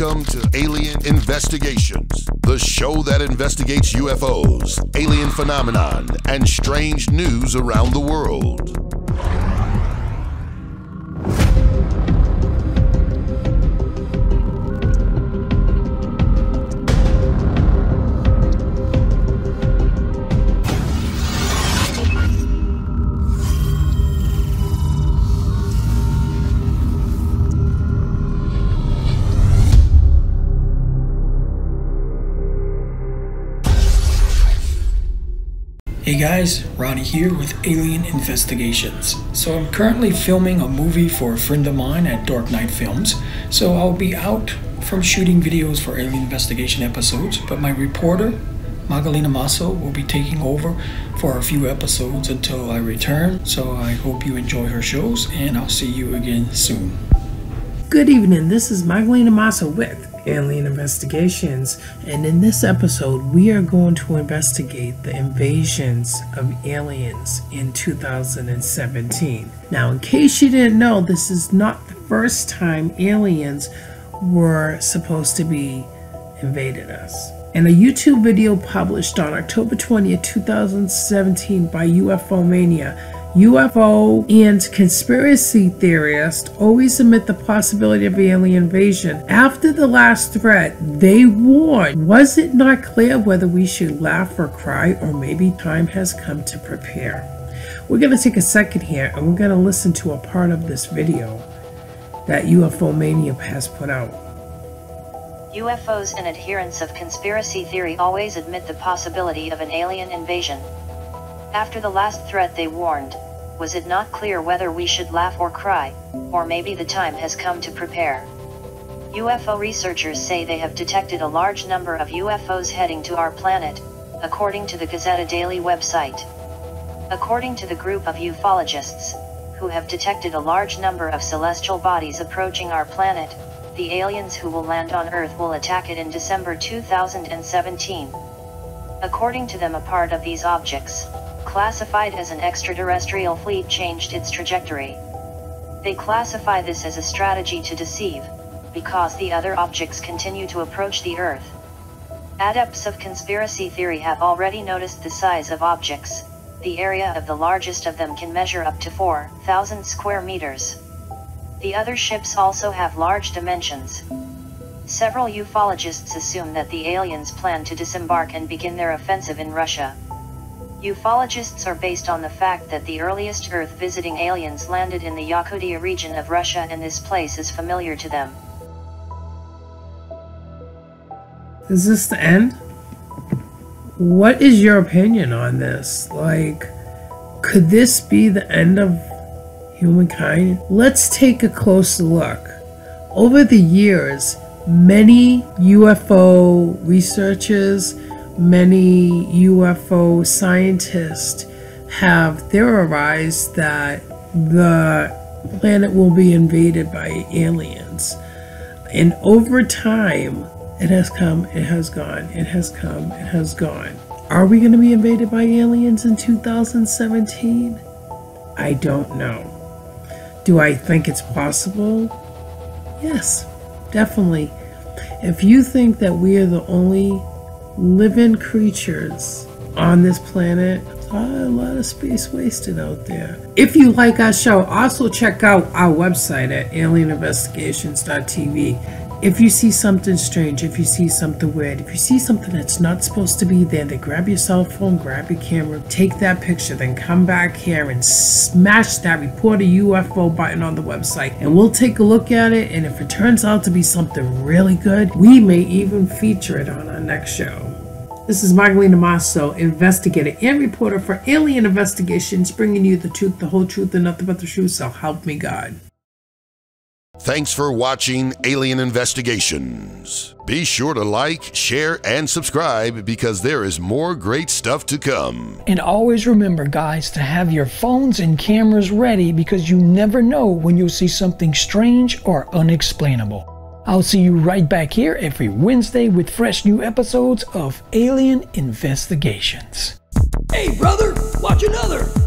Welcome to Alien Investigations, the show that investigates UFOs, alien phenomenon, and strange news around the world. Hey guys, Ronnie here with Alien Investigations. So I'm currently filming a movie for a friend of mine at Dark Night Films. So I'll be out from shooting videos for Alien Investigation episodes, but my reporter, Magalina Masso, will be taking over for a few episodes until I return. So I hope you enjoy her shows and I'll see you again soon. Good evening, this is Magalina Masso with Alien Investigations, and in this episode, we are going to investigate the invasions of aliens in 2017. Now, in case you didn't know, this is not the first time aliens were supposed to be invaded us. In a YouTube video published on October 20th, 2017 by UFO Mania, UFO and conspiracy theorists always admit the possibility of alien invasion. After the last threat, they warned, was it not clear whether we should laugh or cry, or maybe time has come to prepare? We're going to take a second here and we're going to listen to a part of this video that UFO Mania has put out. UFOs and adherents of conspiracy theory always admit the possibility of an alien invasion. After the last threat they warned, was it not clear whether we should laugh or cry, or maybe the time has come to prepare. UFO researchers say they have detected a large number of UFOs heading to our planet, according to the Gazeta Daily website. According to the group of ufologists, who have detected a large number of celestial bodies approaching our planet, the aliens who will land on Earth will attack it in December 2017. According to them a part of these objects, classified as an extraterrestrial fleet changed its trajectory. They classify this as a strategy to deceive, because the other objects continue to approach the Earth. Adepts of conspiracy theory have already noticed the size of objects, the area of the largest of them can measure up to 4,000 square meters. The other ships also have large dimensions. Several ufologists assume that the aliens plan to disembark and begin their offensive in Russia. Ufologists are based on the fact that the earliest Earth-visiting aliens landed in the Yakutia region of Russia and this place is familiar to them. Is this the end? What is your opinion on this? Like, could this be the end of humankind? Let's take a closer look. Over the years, many UFO researchers many UFO scientists have theorized that the planet will be invaded by aliens. And over time, it has come, it has gone, it has come, it has gone. Are we going to be invaded by aliens in 2017? I don't know. Do I think it's possible? Yes, definitely. If you think that we are the only living creatures on this planet. A lot of space wasted out there. If you like our show, also check out our website at alieninvestigations.tv. If you see something strange, if you see something weird, if you see something that's not supposed to be there, then grab your cell phone, grab your camera, take that picture, then come back here and smash that report a UFO button on the website. And we'll take a look at it. And if it turns out to be something really good, we may even feature it on our next show. This is Magalina Masso, investigator and reporter for Alien Investigations, bringing you the truth, the whole truth, and nothing but the truth. So help me God. Thanks for watching Alien Investigations. Be sure to like, share, and subscribe because there is more great stuff to come. And always remember, guys, to have your phones and cameras ready because you never know when you'll see something strange or unexplainable. I'll see you right back here every Wednesday with fresh new episodes of Alien Investigations. Hey, brother, watch another!